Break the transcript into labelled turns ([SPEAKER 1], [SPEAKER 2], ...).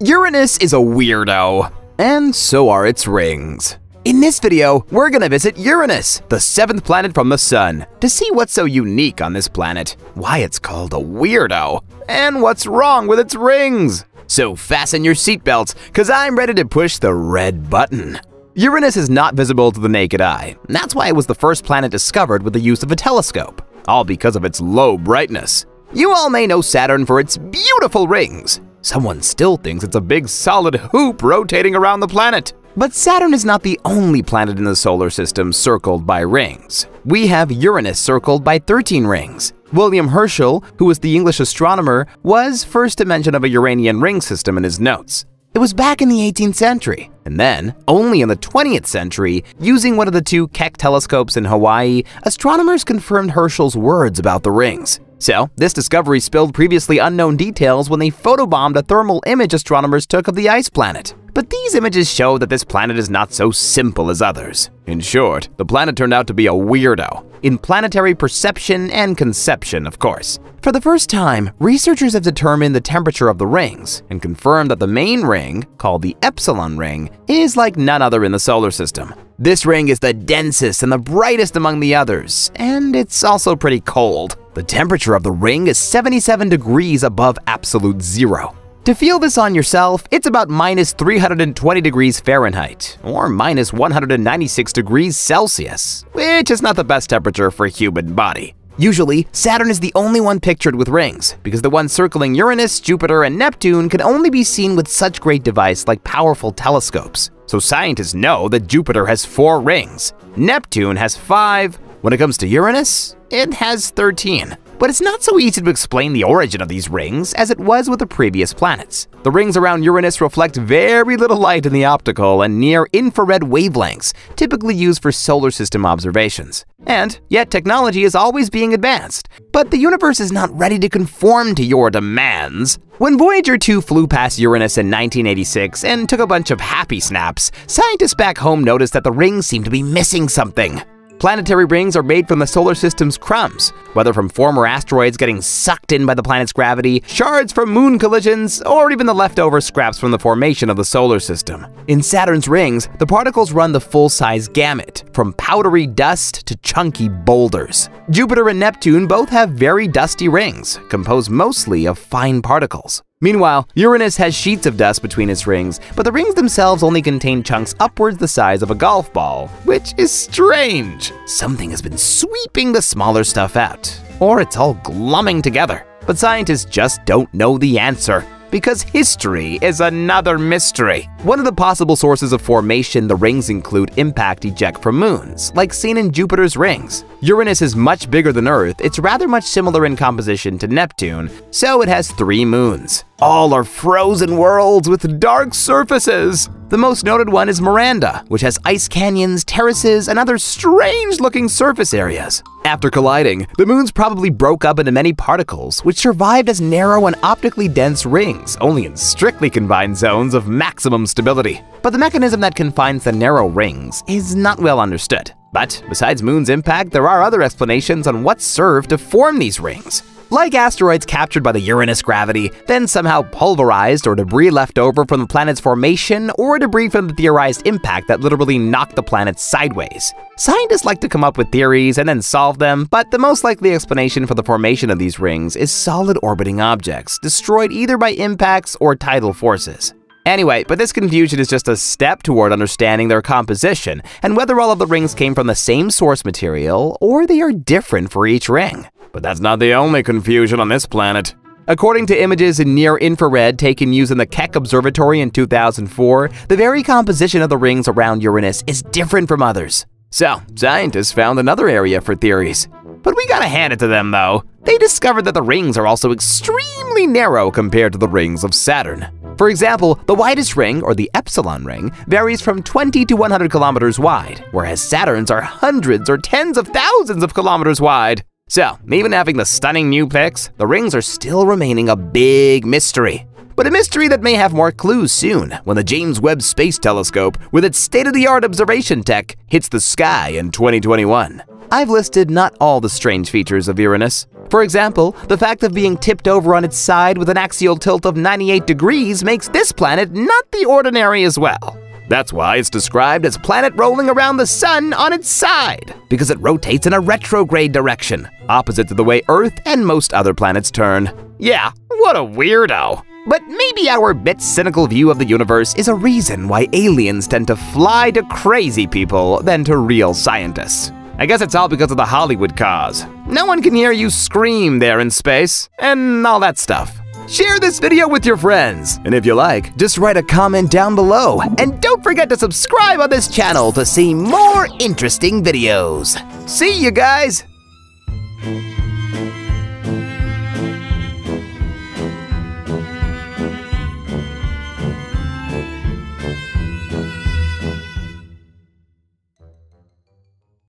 [SPEAKER 1] Uranus is a weirdo, and so are its rings. In this video, we're gonna visit Uranus, the seventh planet from the Sun, to see what's so unique on this planet, why it's called a weirdo, and what's wrong with its rings. So fasten your seatbelts, cause I'm ready to push the red button. Uranus is not visible to the naked eye. That's why it was the first planet discovered with the use of a telescope, all because of its low brightness. You all may know Saturn for its beautiful rings, Someone still thinks it's a big solid hoop rotating around the planet. But Saturn is not the only planet in the solar system circled by rings. We have Uranus circled by 13 rings. William Herschel, who was the English astronomer, was first to mention of a Uranian ring system in his notes. It was back in the 18th century, and then, only in the 20th century, using one of the two Keck telescopes in Hawaii, astronomers confirmed Herschel's words about the rings. So, this discovery spilled previously unknown details when they photobombed a thermal image astronomers took of the ice planet. But these images show that this planet is not so simple as others. In short, the planet turned out to be a weirdo, in planetary perception and conception, of course. For the first time, researchers have determined the temperature of the rings and confirmed that the main ring, called the Epsilon ring, is like none other in the solar system. This ring is the densest and the brightest among the others, and it's also pretty cold. The temperature of the ring is 77 degrees above absolute zero. To feel this on yourself, it's about minus 320 degrees Fahrenheit, or minus 196 degrees Celsius, which is not the best temperature for a human body. Usually, Saturn is the only one pictured with rings, because the ones circling Uranus, Jupiter, and Neptune can only be seen with such great device like powerful telescopes. So scientists know that Jupiter has four rings, Neptune has five, when it comes to Uranus, it has 13. But it's not so easy to explain the origin of these rings as it was with the previous planets. The rings around Uranus reflect very little light in the optical and near infrared wavelengths, typically used for solar system observations. And yet technology is always being advanced. But the universe is not ready to conform to your demands. When Voyager 2 flew past Uranus in 1986 and took a bunch of happy snaps, scientists back home noticed that the rings seemed to be missing something. Planetary rings are made from the solar system's crumbs, whether from former asteroids getting sucked in by the planet's gravity, shards from moon collisions, or even the leftover scraps from the formation of the solar system. In Saturn's rings, the particles run the full-size gamut, from powdery dust to chunky boulders. Jupiter and Neptune both have very dusty rings, composed mostly of fine particles. Meanwhile, Uranus has sheets of dust between its rings, but the rings themselves only contain chunks upwards the size of a golf ball, which is strange. Something has been sweeping the smaller stuff out, or it's all glumming together. But scientists just don't know the answer because history is another mystery. One of the possible sources of formation the rings include impact eject from moons, like seen in Jupiter's rings. Uranus is much bigger than Earth, it's rather much similar in composition to Neptune, so it has three moons. All are frozen worlds with dark surfaces. The most noted one is Miranda, which has ice canyons, terraces, and other strange-looking surface areas. After colliding, the moons probably broke up into many particles, which survived as narrow and optically dense rings, only in strictly confined zones of maximum stability. But the mechanism that confines the narrow rings is not well understood. But besides moon's impact, there are other explanations on what served to form these rings. Like asteroids captured by the Uranus gravity, then somehow pulverized or debris left over from the planet's formation, or debris from the theorized impact that literally knocked the planet sideways. Scientists like to come up with theories and then solve them, but the most likely explanation for the formation of these rings is solid orbiting objects, destroyed either by impacts or tidal forces. Anyway, but this confusion is just a step toward understanding their composition and whether all of the rings came from the same source material or they are different for each ring. But that's not the only confusion on this planet. According to images in near-infrared taken using the Keck Observatory in 2004, the very composition of the rings around Uranus is different from others. So, scientists found another area for theories. But we gotta hand it to them though. They discovered that the rings are also extremely narrow compared to the rings of Saturn. For example, the widest ring, or the Epsilon ring, varies from 20 to 100 kilometers wide, whereas Saturn's are hundreds or tens of thousands of kilometers wide. So, even having the stunning new pics, the rings are still remaining a big mystery. But a mystery that may have more clues soon when the James Webb Space Telescope, with its state-of-the-art observation tech, hits the sky in 2021. I've listed not all the strange features of Uranus. For example, the fact of being tipped over on its side with an axial tilt of 98 degrees makes this planet not the ordinary as well. That's why it's described as planet rolling around the sun on its side, because it rotates in a retrograde direction, opposite to the way Earth and most other planets turn. Yeah, what a weirdo. But maybe our bit cynical view of the universe is a reason why aliens tend to fly to crazy people than to real scientists. I guess it's all because of the Hollywood cause. No one can hear you scream there in space, and all that stuff. Share this video with your friends, and if you like, just write a comment down below. And don't forget to subscribe on this channel to see more interesting videos. See you guys!